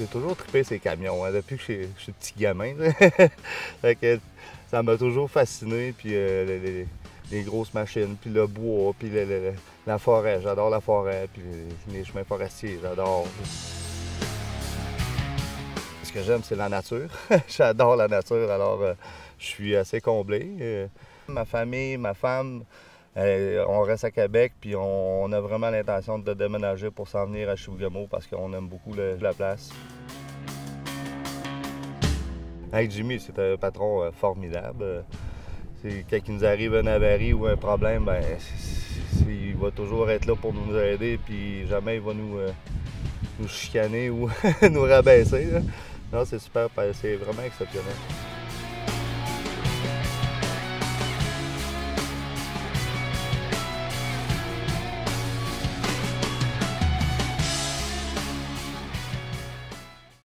J'ai toujours trippé ces camions, hein, depuis que je suis petit gamin. ça m'a toujours fasciné. Puis euh, les, grosses machines, puis le bois, puis la forêt. J'adore la forêt, puis les, chemins forestiers, j'adore. Ce que j'aime, c'est la nature. j'adore la nature, alors euh, je suis assez comblé. Euh, ma famille, ma femme, on reste à Québec, puis on, a vraiment l'intention de déménager pour s'en venir à Chibougamau parce qu'on aime beaucoup la place. Avec Jimmy, c'est un patron euh, formidable. Quand il nous arrive un avarie ou un problème, ben, il va toujours être là pour nous aider, puis jamais il va nous, euh, nous chicaner ou nous rabaisser. Non, c'est super, c'est vraiment exceptionnel.